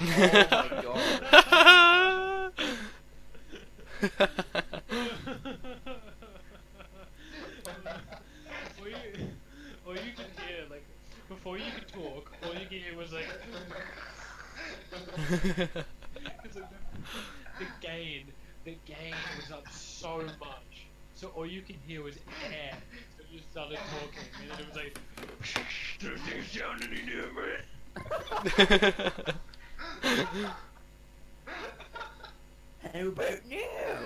Oh my god. all, you, all you could hear, like, before you could talk, all you could hear was like. It's like the, the gain, the gain was up so much. So all you can hear was air. So you started talking, and then it was like. How about now?